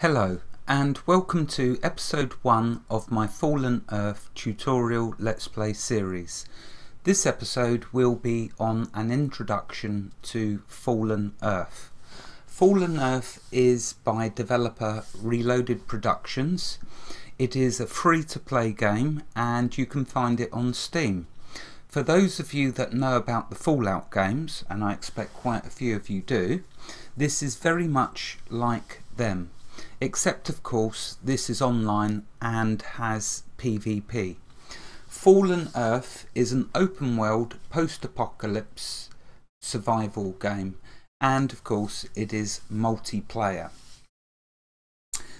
Hello and welcome to episode 1 of my Fallen Earth tutorial Let's Play series. This episode will be on an introduction to Fallen Earth. Fallen Earth is by developer Reloaded Productions. It is a free to play game and you can find it on Steam. For those of you that know about the Fallout games, and I expect quite a few of you do, this is very much like them except of course this is online and has PvP. Fallen Earth is an open world post-apocalypse survival game and of course it is multiplayer.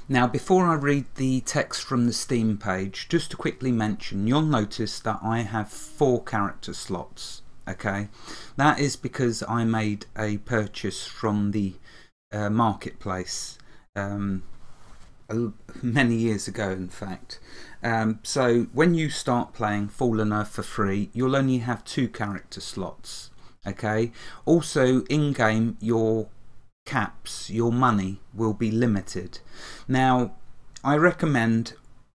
Now before I read the text from the Steam page, just to quickly mention, you'll notice that I have four character slots. Okay, that is because I made a purchase from the uh, marketplace um, many years ago, in fact. Um, so when you start playing Fallen Earth for free, you'll only have two character slots. Okay. Also, in game, your caps, your money will be limited. Now, I recommend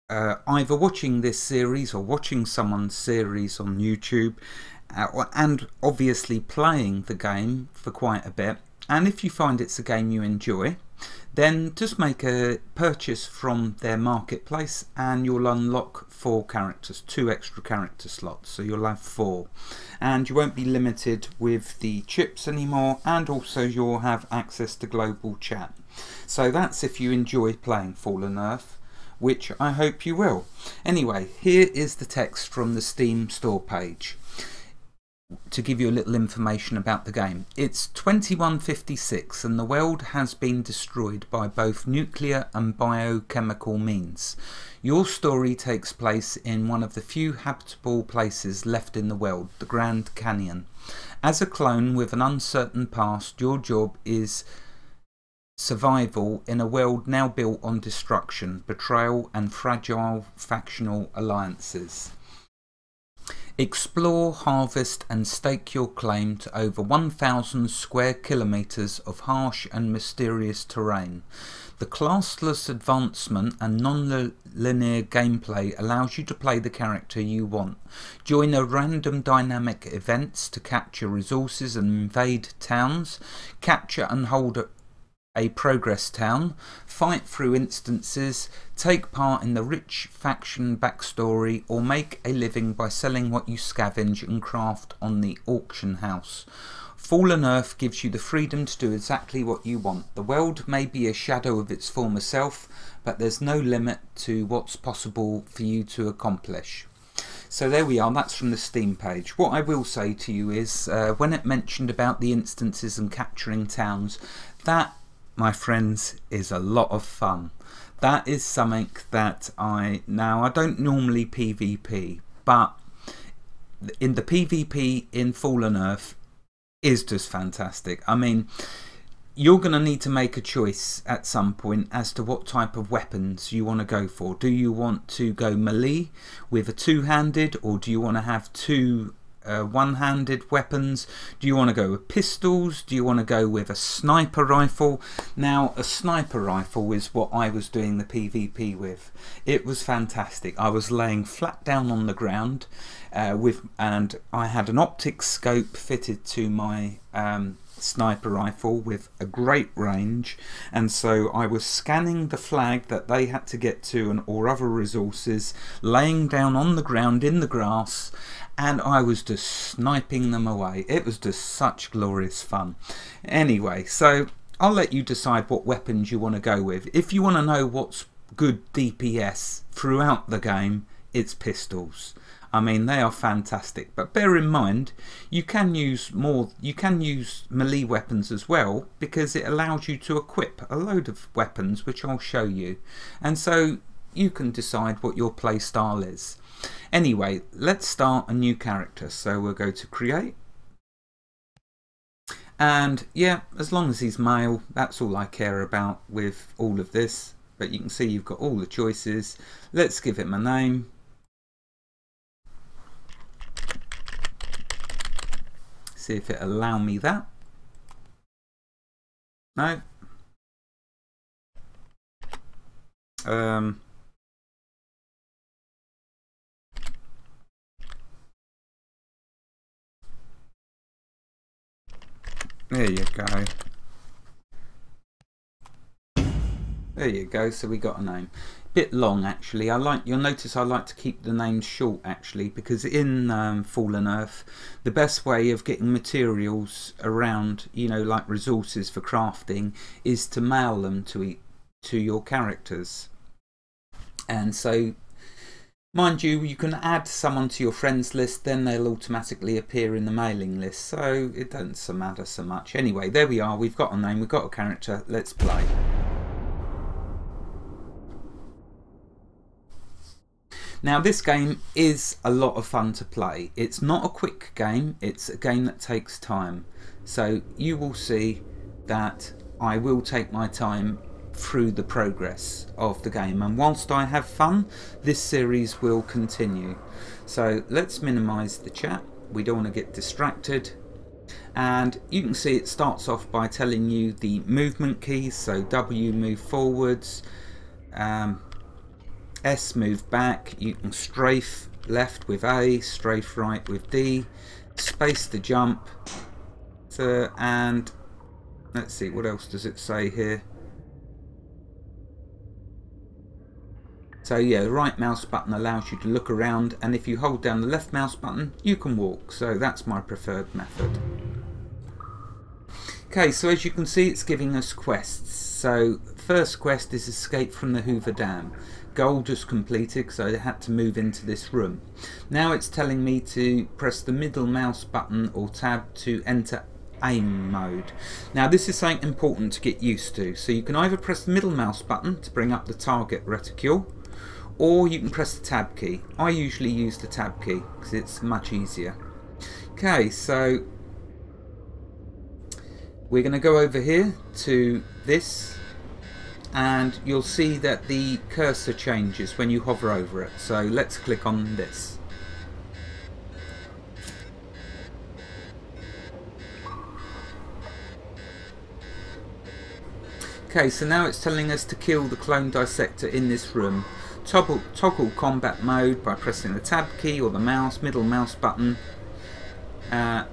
uh, either watching this series or watching someone's series on YouTube, uh, and obviously playing the game for quite a bit. And if you find it's a game you enjoy, then just make a purchase from their marketplace and you'll unlock four characters, two extra character slots, so you'll have four. And you won't be limited with the chips anymore and also you'll have access to global chat. So that's if you enjoy playing Fallen Earth which I hope you will. Anyway, here is the text from the Steam store page to give you a little information about the game. It's 2156 and the world has been destroyed by both nuclear and biochemical means. Your story takes place in one of the few habitable places left in the world, the Grand Canyon. As a clone with an uncertain past, your job is survival in a world now built on destruction, betrayal and fragile factional alliances. Explore, harvest and stake your claim to over 1,000 square kilometres of harsh and mysterious terrain. The classless advancement and non-linear gameplay allows you to play the character you want. Join a random dynamic events to capture resources and invade towns. Capture and hold a progress town, fight through instances, take part in the rich faction backstory, or make a living by selling what you scavenge and craft on the auction house. Fallen Earth gives you the freedom to do exactly what you want. The world may be a shadow of its former self, but there's no limit to what's possible for you to accomplish. So there we are, that's from the Steam page. What I will say to you is, uh, when it mentioned about the instances and capturing towns, that my friends, is a lot of fun. That is something that I, now I don't normally PvP, but in the PvP in Fallen Earth is just fantastic. I mean, you're going to need to make a choice at some point as to what type of weapons you want to go for. Do you want to go melee with a two-handed or do you want to have two uh, one-handed weapons? Do you want to go with pistols? Do you want to go with a sniper rifle? Now, a sniper rifle is what I was doing the PvP with. It was fantastic. I was laying flat down on the ground uh, with, and I had an optic scope fitted to my um, sniper rifle with a great range and so I was scanning the flag that they had to get to and or other resources laying down on the ground in the grass and I was just sniping them away. It was just such glorious fun. Anyway, so I'll let you decide what weapons you want to go with. If you want to know what's good DPS throughout the game, it's pistols. I mean, they are fantastic. But bear in mind, you can use more, you can use melee weapons as well because it allows you to equip a load of weapons, which I'll show you. And so you can decide what your play style is. Anyway, let's start a new character. So we'll go to create. And yeah, as long as he's male, that's all I care about with all of this. But you can see you've got all the choices. Let's give him a name. See if it allow me that. No. Um, there you go. There you go, so we got a name. Bit long actually. I like you'll notice I like to keep the names short actually because in um, Fallen Earth the best way of getting materials around, you know, like resources for crafting is to mail them to to your characters. And so Mind you, you can add someone to your friends list, then they'll automatically appear in the mailing list, so it doesn't matter so much. Anyway, there we are, we've got a name, we've got a character, let's play. Now this game is a lot of fun to play. It's not a quick game, it's a game that takes time. So you will see that I will take my time through the progress of the game. And whilst I have fun this series will continue. So let's minimize the chat, we don't want to get distracted. And you can see it starts off by telling you the movement keys. So W move forwards. Um, S move back, you can strafe left with A, strafe right with D, space to jump, to, and let's see, what else does it say here? So yeah, the right mouse button allows you to look around and if you hold down the left mouse button, you can walk. So that's my preferred method. Okay, so as you can see, it's giving us quests. So first quest is escape from the Hoover Dam goal just completed so I had to move into this room. Now it's telling me to press the middle mouse button or tab to enter aim mode. Now this is something important to get used to. So you can either press the middle mouse button to bring up the target reticule or you can press the tab key. I usually use the tab key because it's much easier. Okay, so we're going to go over here to this and you'll see that the cursor changes when you hover over it. So let's click on this. Okay, so now it's telling us to kill the clone dissector in this room. Toggle, toggle combat mode by pressing the tab key or the mouse, middle mouse button. Uh,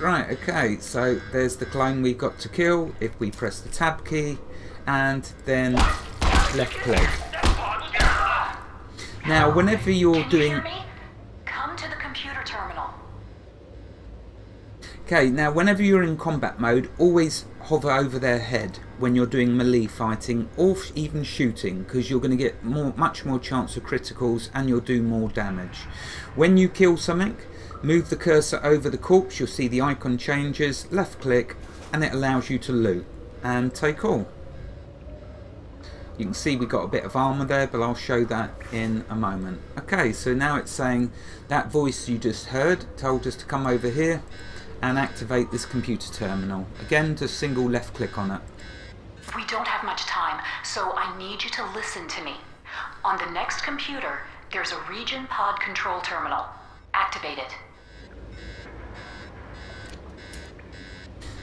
right, okay, so there's the clone we've got to kill. If we press the tab key, and then left click. Now, whenever you're doing... Come to the computer terminal. Okay, now whenever you're in combat mode, always hover over their head when you're doing melee fighting or even shooting because you're going to get more, much more chance of criticals and you'll do more damage. When you kill something, move the cursor over the corpse, you'll see the icon changes, left click and it allows you to loot and take all. You can see we got a bit of armor there, but I'll show that in a moment. Okay, so now it's saying that voice you just heard told us to come over here and activate this computer terminal. Again, just single left click on it. We don't have much time, so I need you to listen to me. On the next computer, there's a region pod control terminal. Activate it.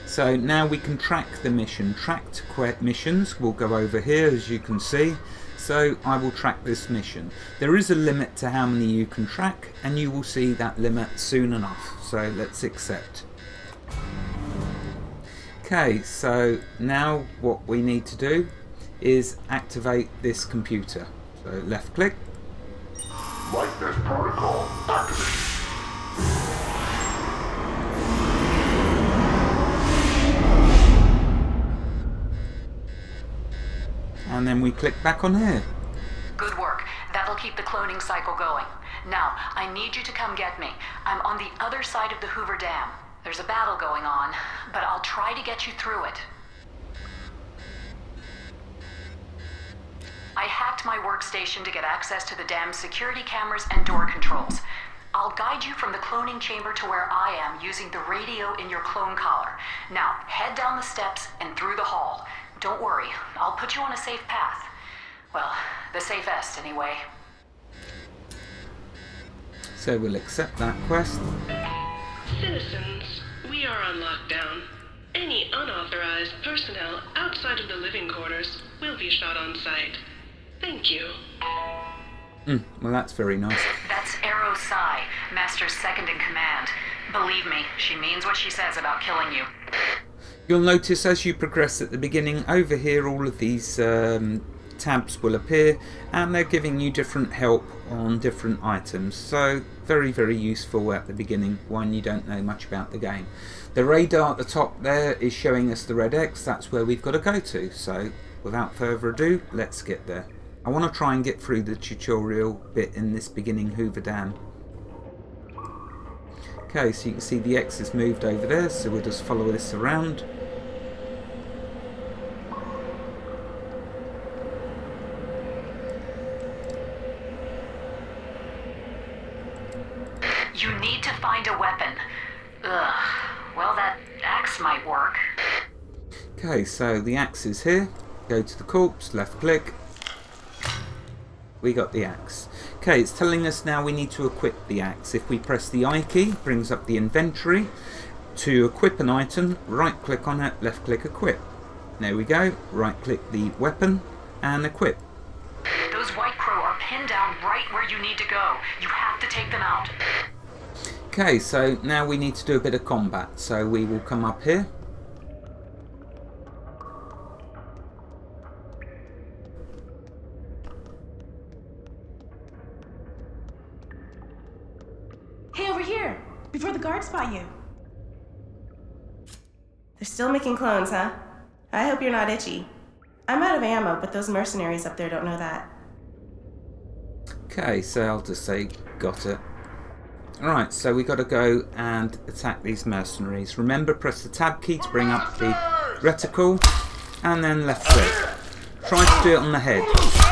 So now we can track the mission. Tracked missions will go over here as you can see. So I will track this mission. There is a limit to how many you can track and you will see that limit soon enough. So let's accept. Okay, so now what we need to do is activate this computer. So left click. Likeness protocol activated. and then we click back on here. Good work. That'll keep the cloning cycle going. Now, I need you to come get me. I'm on the other side of the Hoover Dam. There's a battle going on, but I'll try to get you through it. I hacked my workstation to get access to the dam's security cameras and door controls. I'll guide you from the cloning chamber to where I am using the radio in your clone collar. Now, head down the steps and through the hall. Don't worry, I'll put you on a safe path. Well, the safest anyway. So we'll accept that quest. Citizens, we are on lockdown. Any unauthorized personnel outside of the living quarters will be shot on sight. Thank you. Well, that's very nice. That's Arrow Sai, Master's second in command. Believe me, she means what she says about killing you. You'll notice as you progress at the beginning, over here all of these um, tabs will appear and they're giving you different help on different items. So very, very useful at the beginning when you don't know much about the game. The radar at the top there is showing us the red X, that's where we've got to go to. So without further ado, let's get there. I want to try and get through the tutorial bit in this beginning Hoover Dam. Okay, so you can see the X has moved over there, so we'll just follow this around. You need to find a weapon. Ugh. Well, that axe might work. Okay, so the axe is here. Go to the corpse, left click. We got the axe. Okay, it's telling us now we need to equip the axe. If we press the I key, brings up the inventory. To equip an item, right click on it, left click equip. There we go, right click the weapon and equip. Those White Crow are pinned down right where you need to go. You have to take them out. Okay, so now we need to do a bit of combat. So we will come up here. Hey, over here! Before the guards spot you. They're still making clones, huh? I hope you're not itchy. I'm out of ammo, but those mercenaries up there don't know that. Okay, so I'll just say got it. Alright, so we got to go and attack these mercenaries. Remember, press the tab key to bring up the reticle, and then left click. Try to do it on the head.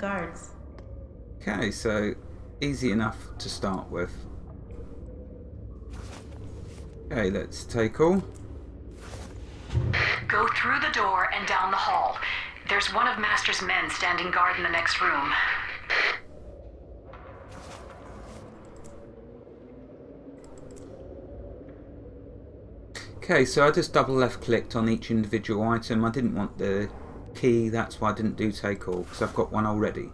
Guards. Okay, so easy enough to start with. Okay, let's take all. Go through the door and down the hall. There's one of Master's men standing guard in the next room. Okay, so I just double left clicked on each individual item. I didn't want the key, that's why I didn't do take all, because I've got one already.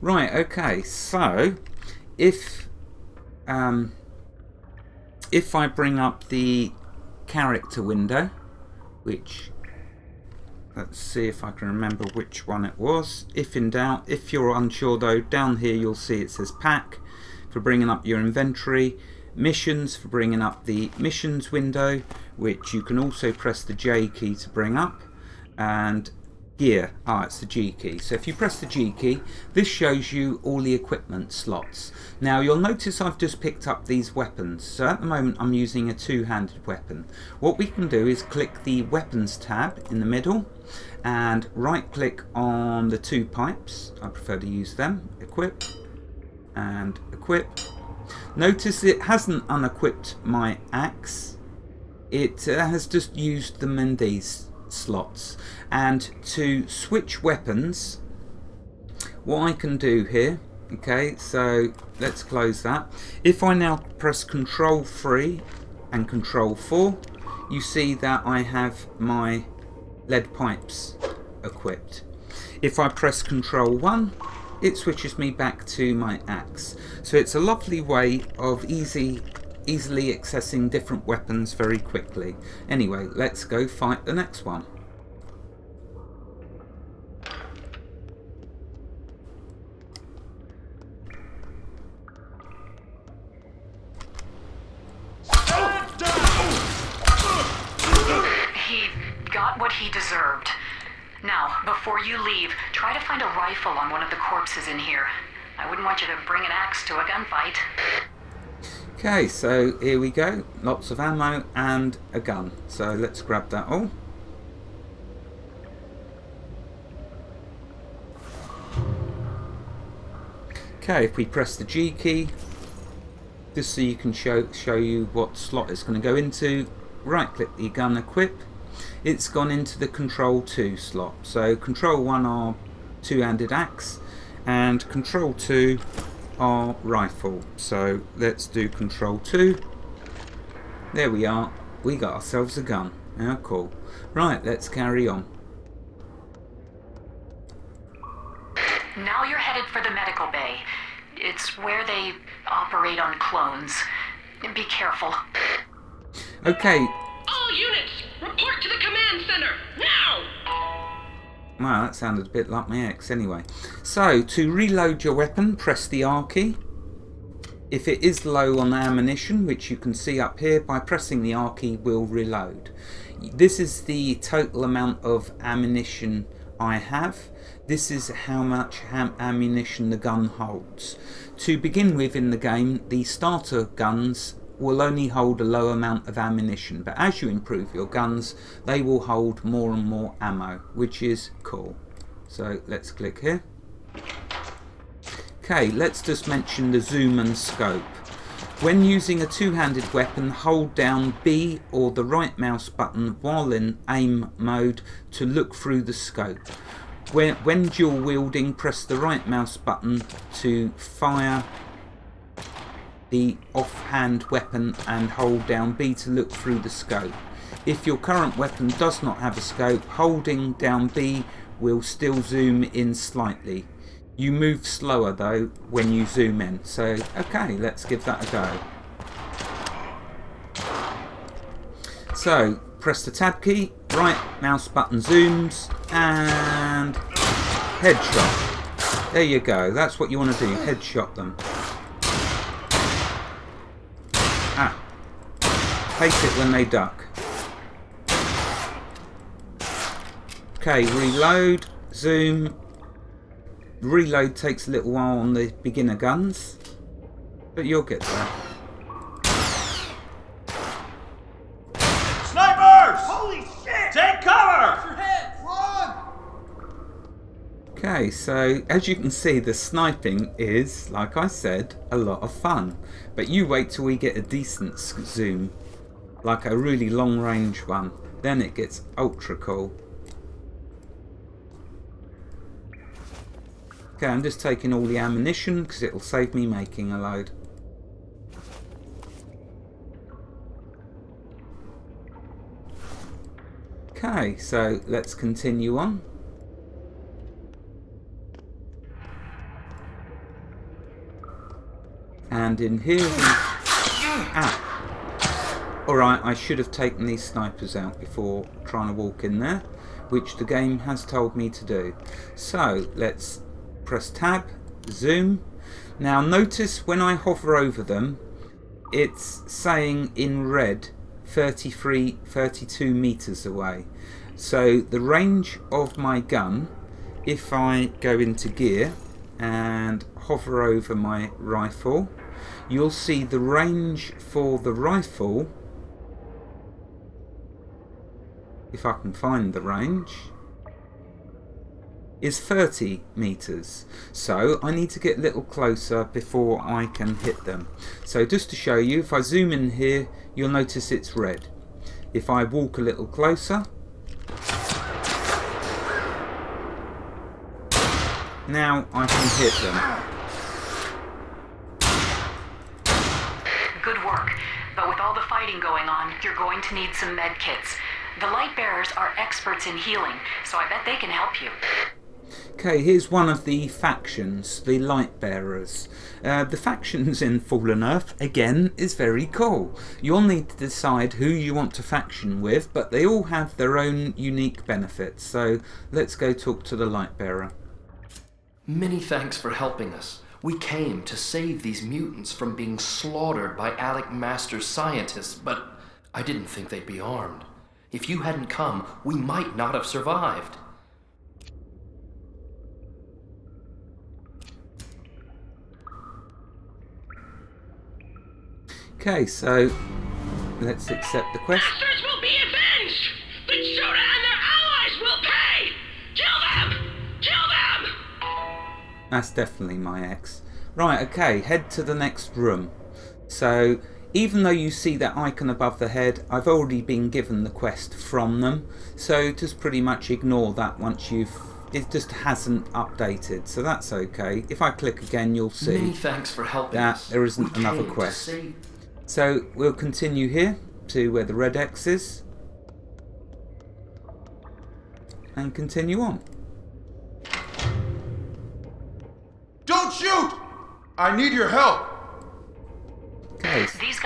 Right, okay, so if um, if I bring up the character window, which let's see if I can remember which one it was. If in doubt, if you're unsure though, down here you'll see it says pack for bringing up your inventory, missions for bringing up the missions window, which you can also press the J key to bring up, and gear, ah it's the G key. So if you press the G key, this shows you all the equipment slots. Now you'll notice I've just picked up these weapons. So at the moment I'm using a two-handed weapon. What we can do is click the weapons tab in the middle and right click on the two pipes. I prefer to use them. Equip and equip. Notice it hasn't unequipped my axe. It uh, has just used them in these slots. And to switch weapons, what I can do here, okay, so let's close that. If I now press Control 3 and Control 4, you see that I have my lead pipes equipped. If I press Control 1, it switches me back to my axe. So it's a lovely way of easy, easily accessing different weapons very quickly. Anyway, let's go fight the next one. He got what he deserved. Now, before you leave, try to find a rifle on one of the corpses in here. I wouldn't want you to bring an axe to a gunfight. Okay, so here we go. Lots of ammo and a gun. So let's grab that all. Okay, if we press the G key, just so you can show show you what slot it's going to go into, right click the gun equip. It's gone into the control 2 slot. So control 1 are two-handed axe and control 2 are rifle. So let's do control 2. There we are. We got ourselves a gun. How cool. Right, let's carry on. Now you're headed for the medical bay. It's where they operate on clones. Be careful. Okay, All units, report to the command center now. Wow, that sounded a bit like my ex anyway. So, to reload your weapon, press the R key. If it is low on ammunition, which you can see up here, by pressing the R key will reload. This is the total amount of ammunition I have. This is how much ammunition the gun holds. To begin with in the game, the starter guns will only hold a low amount of ammunition, but as you improve your guns, they will hold more and more ammo, which is cool. So let's click here. Okay, let's just mention the zoom and scope. When using a two-handed weapon, hold down B or the right mouse button while in aim mode to look through the scope. When, when dual wielding, press the right mouse button to fire the offhand weapon and hold down B to look through the scope. If your current weapon does not have a scope, holding down B will still zoom in slightly. You move slower though when you zoom in. So, okay, let's give that a go. So, press the tab key, right mouse button zooms, and headshot. There you go, that's what you want to do, headshot them. Hate it when they duck. Okay, reload, zoom. Reload takes a little while on the beginner guns, but you'll get there. Snipers! Holy shit! Take cover! Okay, so as you can see, the sniping is, like I said, a lot of fun. But you wait till we get a decent zoom, like a really long range one. Then it gets ultra cool. Okay, I'm just taking all the ammunition because it'll save me making a load. Okay, so let's continue on. And in here we... Ah! Alright, I should have taken these snipers out before trying to walk in there, which the game has told me to do. So, let's press tab, zoom. Now notice when I hover over them, it's saying in red 33, 32 meters away. So the range of my gun, if I go into gear and hover over my rifle, you'll see the range for the rifle, if I can find the range, is 30 meters. So I need to get a little closer before I can hit them. So just to show you, if I zoom in here, you'll notice it's red. If I walk a little closer, now I can hit them. Good work. But with all the fighting going on, you're going to need some med kits. The light bearers are experts in healing, so I bet they can help you. Okay, here's one of the factions, the Light Bearers. Uh, the factions in Fallen Earth, again, is very cool. You'll need to decide who you want to faction with, but they all have their own unique benefits. So let's go talk to the Light Bearer. Many thanks for helping us. We came to save these mutants from being slaughtered by Alec Master's scientists, but I didn't think they'd be armed. If you hadn't come, we might not have survived. Okay, so let's accept the quest. Bastards will be avenged! But Shota and their allies will pay! Kill them! Kill them! That's definitely my ex. Right, okay, head to the next room. So, even though you see that icon above the head, I've already been given the quest from them. So, just pretty much ignore that once you've. It just hasn't updated, so that's okay. If I click again, you'll Many see. thanks for helping that us. there isn't We another quest. So, we'll continue here. to where the red X is. And continue on. Don't shoot! I need your help!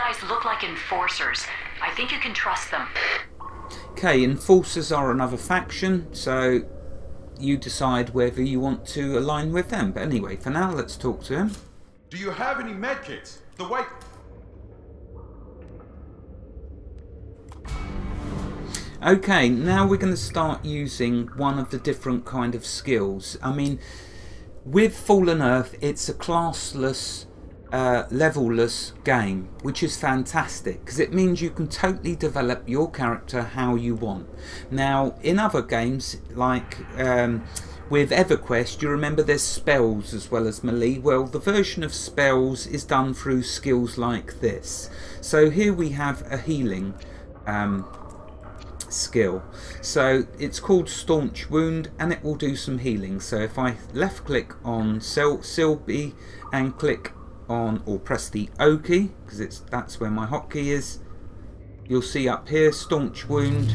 Okay, These guys look like enforcers. I think you can trust them. okay, enforcers are another faction, so you decide whether you want to align with them. But anyway, for now, let's talk to him. Do you have any medkits? The white. Okay, now we're going to start using one of the different kind of skills. I mean, with Fallen Earth, it's a classless, uh, levelless game, which is fantastic because it means you can totally develop your character how you want. Now, in other games like um, with EverQuest, you remember there's spells as well as melee. Well, the version of spells is done through skills like this. So here we have a healing. Um, skill. So it's called Staunch Wound and it will do some healing. So if I left click on Sil Silby and click on or press the O key because it's that's where my hotkey is, you'll see up here Staunch Wound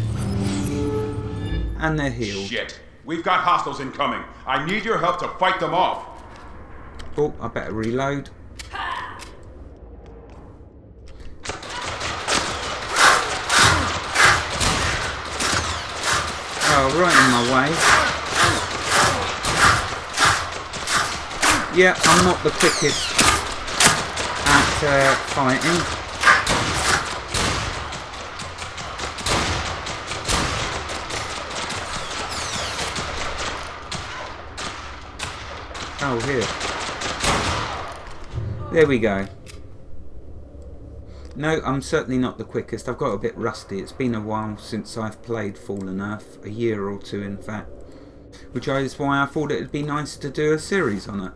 and they're healed. Shit. We've got hostiles incoming. I need your help to fight them off. Oh, I better reload. Oh, right in my way. Yeah, I'm not the quickest uh, fighting. Oh, here. There we go. No, I'm certainly not the quickest. I've got a bit rusty. It's been a while since I've played Fallen Earth. A year or two, in fact. Which is why I thought it'd be nice to do a series on it.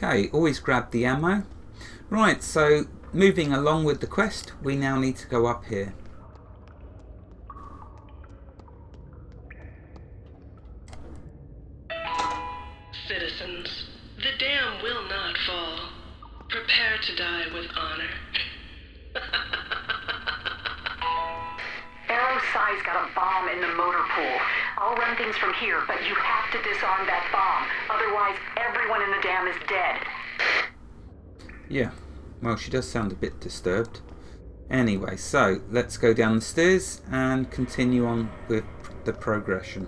Okay, always grab the ammo. Right, so moving along with the quest, we now need to go up here. Yeah, well, she does sound a bit disturbed. Anyway, so let's go down the stairs and continue on with the progression.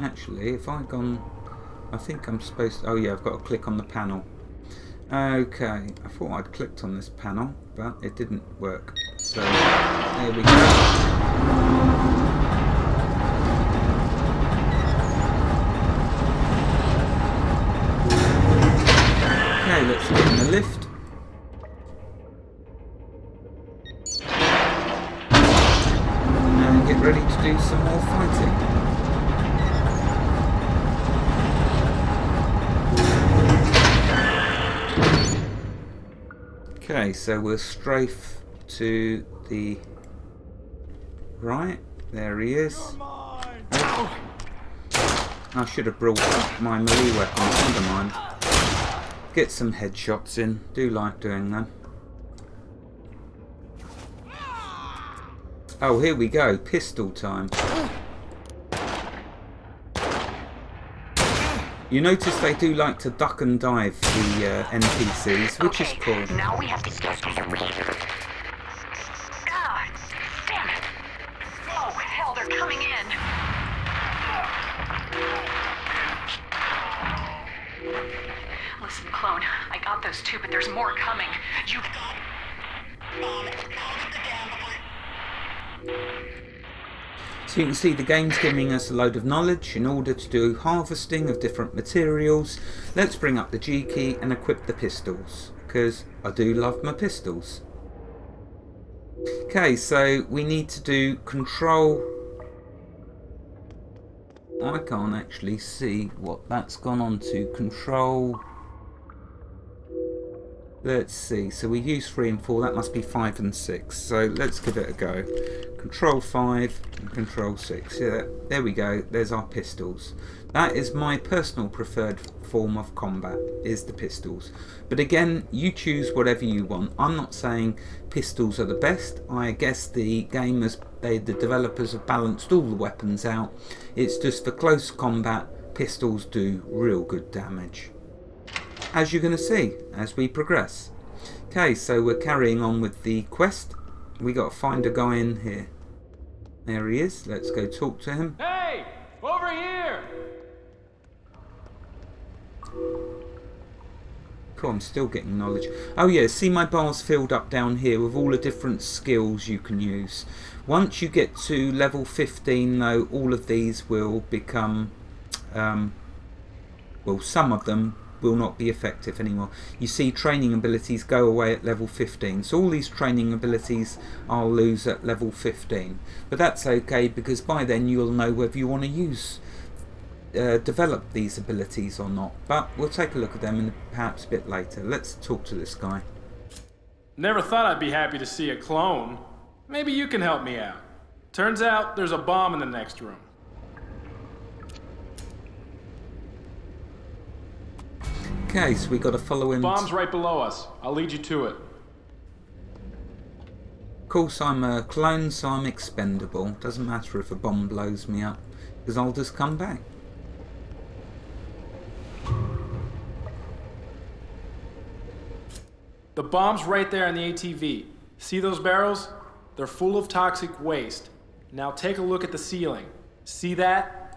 Actually, if I've gone... I think I'm supposed to... Oh yeah, I've got to click on the panel. Okay, I thought I'd clicked on this panel, but it didn't work. So, there we go. Okay, let's get in the lift. And get ready to do some more fighting. Okay, so we'll strafe to the right. There he is. Oh. I should have brought my melee weapons, never mind. Get some headshots in. Do like doing them. Oh, here we go. Pistol time. You notice they do like to duck and dive the uh, NPCs, which is cool. now we have to get to the. You can see the game's giving us a load of knowledge in order to do harvesting of different materials. Let's bring up the G key and equip the pistols, because I do love my pistols. Okay, so we need to do control. I can't actually see what that's gone on to. Control. Let's see. So we use 3 and 4. That must be 5 and 6. So let's give it a go. Control 5 and Control 6. Yeah, there we go. There's our pistols. That is my personal preferred form of combat, is the pistols. But again, you choose whatever you want. I'm not saying pistols are the best. I guess the gamers, they, the developers have balanced all the weapons out. It's just for close combat, pistols do real good damage. As you're going to see as we progress. Okay, so we're carrying on with the quest. We got to find a guy in here. There he is. Let's go talk to him. Hey! Over here! Cool, I'm still getting knowledge. Oh yeah, see my bars filled up down here with all the different skills you can use. Once you get to level 15 though, all of these will become, um, well some of them will not be effective anymore. You see training abilities go away at level 15. So all these training abilities I'll lose at level 15. But that's okay because by then you'll know whether you want to use uh, develop these abilities or not. But we'll take a look at them in perhaps a bit later. Let's talk to this guy. Never thought I'd be happy to see a clone. Maybe you can help me out. Turns out there's a bomb in the next room. Okay, so we got to follow him. Bomb's right below us. I'll lead you to it. Of course, I'm a clone, so I'm expendable. Doesn't matter if a bomb blows me up, because I'll just come back. The bomb's right there in the ATV. See those barrels? They're full of toxic waste. Now take a look at the ceiling. See that?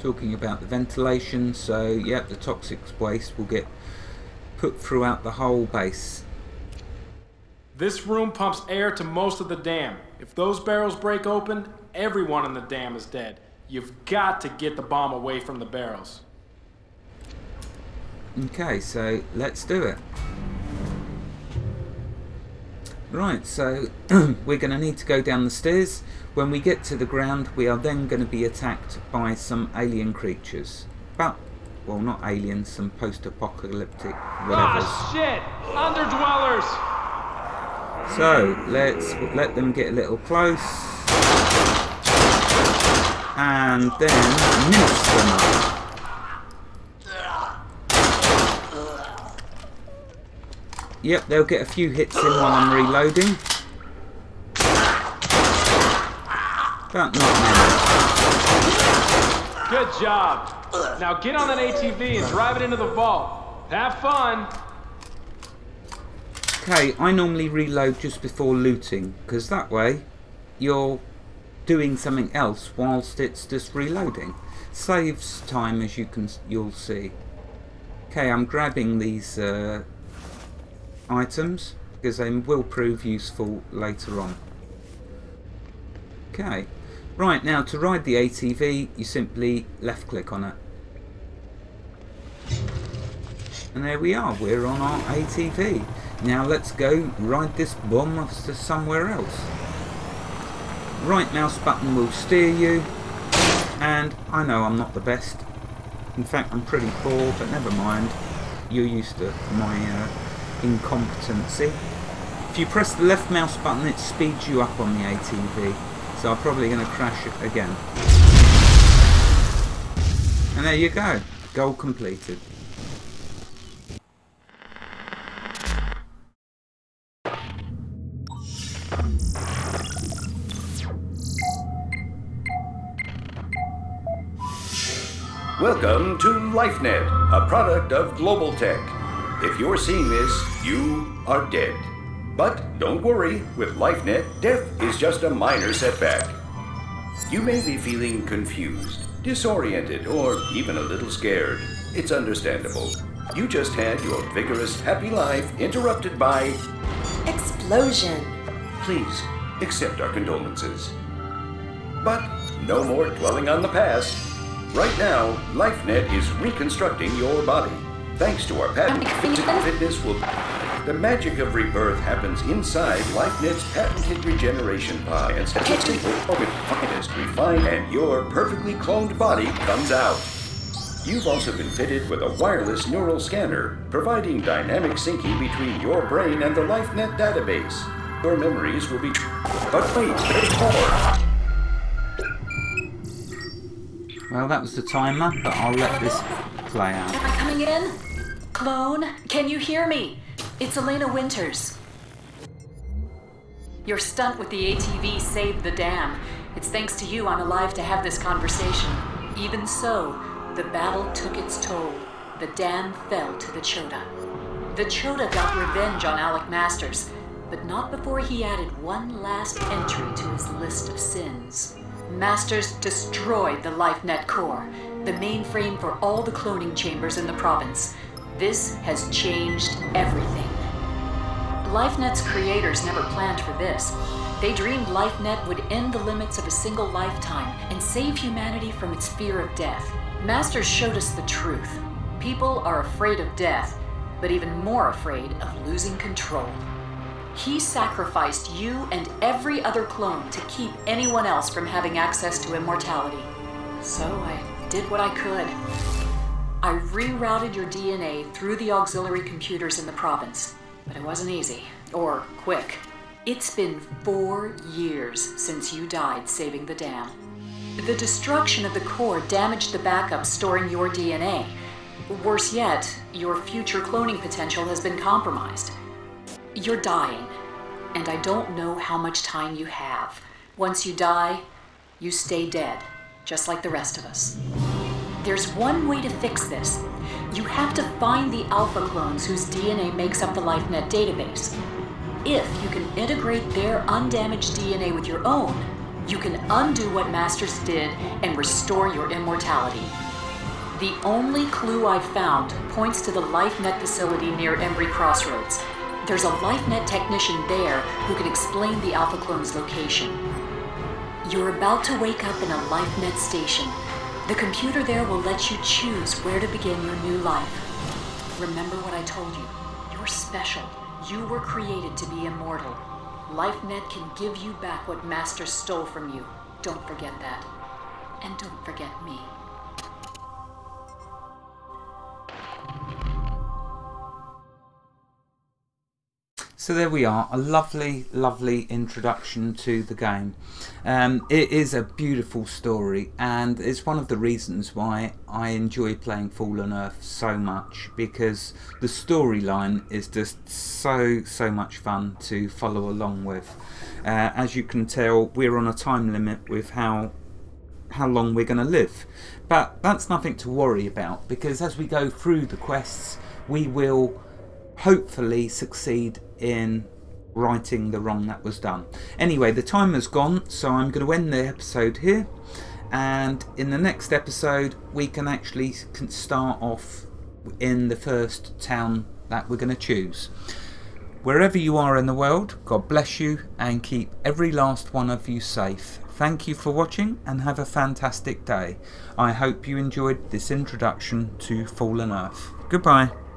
Talking about the ventilation so yep the toxic waste will get put throughout the whole base. This room pumps air to most of the dam. If those barrels break open everyone in the dam is dead. You've got to get the bomb away from the barrels. Okay so let's do it right so we're going to need to go down the stairs when we get to the ground, we are then going to be attacked by some alien creatures. But, well, not aliens, some post-apocalyptic whatever. Ah, shit! Underdwellers! So, let's let them get a little close. And then mince them up. Yep, they'll get a few hits in while I'm reloading. But not many. Good job. Now get on that ATV and drive it into the vault. Have fun. Okay, I normally reload just before looting, because that way you're doing something else whilst it's just reloading. Saves time as you can you'll see. Okay, I'm grabbing these uh, items because they will prove useful later on. Okay. Right, now to ride the ATV, you simply left click on it. And there we are, we're on our ATV. Now let's go ride this bomb to somewhere else. Right mouse button will steer you. And I know I'm not the best. In fact, I'm pretty poor, but never mind. You're used to my uh, incompetency. If you press the left mouse button, it speeds you up on the ATV. So I'm probably going to crash it again. And there you go. Goal completed. Welcome to LifeNet, a product of Global Tech. If you're seeing this, you are dead. But don't worry, with LifeNet, death is just a minor setback. You may be feeling confused, disoriented, or even a little scared. It's understandable. You just had your vigorous, happy life interrupted by. Explosion! Please, accept our condolences. But no more dwelling on the past. Right now, LifeNet is reconstructing your body. Thanks to our patent, physical fitness will. The magic of rebirth happens inside LifeNet's patented regeneration pod and statistically with finest refined and your perfectly cloned body comes out. You've also been fitted with a wireless neural scanner, providing dynamic syncing between your brain and the LifeNet database. Your memories will be. But wait, there's more. Well, that was the timer, but I'll let this play out. Am I coming in? Clone, can you hear me? It's Elena Winters. Your stunt with the ATV saved the dam. It's thanks to you I'm alive to have this conversation. Even so, the battle took its toll. The dam fell to the Chota. The Chota got revenge on Alec Masters, but not before he added one last entry to his list of sins. Masters destroyed the LifeNet core, the mainframe for all the cloning chambers in the province. This has changed everything. LifeNet's creators never planned for this. They dreamed LifeNet would end the limits of a single lifetime and save humanity from its fear of death. Masters showed us the truth. People are afraid of death, but even more afraid of losing control. He sacrificed you and every other clone to keep anyone else from having access to immortality. So I did what I could. I rerouted your DNA through the auxiliary computers in the province, but it wasn't easy or quick. It's been four years since you died saving the dam. The destruction of the core damaged the backup storing your DNA. Worse yet, your future cloning potential has been compromised. You're dying, and I don't know how much time you have. Once you die, you stay dead, just like the rest of us. There's one way to fix this. You have to find the alpha clones whose DNA makes up the LifeNet database. If you can integrate their undamaged DNA with your own, you can undo what Masters did and restore your immortality. The only clue I've found points to the LifeNet facility near Embry Crossroads. There's a LifeNet technician there who can explain the Alpha Clone's location. You're about to wake up in a LifeNet station. The computer there will let you choose where to begin your new life. Remember what I told you. You're special. You were created to be immortal. LifeNet can give you back what Master stole from you. Don't forget that. And don't forget me. So there we are, a lovely, lovely introduction to the game. Um, it is a beautiful story, and it's one of the reasons why I enjoy playing Fallen Earth so much because the storyline is just so, so much fun to follow along with. Uh, as you can tell, we're on a time limit with how how long we're going to live, but that's nothing to worry about because as we go through the quests, we will hopefully succeed in righting the wrong that was done. Anyway, the time has gone, so I'm going to end the episode here. And in the next episode, we can actually start off in the first town that we're going to choose. Wherever you are in the world, God bless you and keep every last one of you safe. Thank you for watching and have a fantastic day. I hope you enjoyed this introduction to Fallen Earth. Goodbye.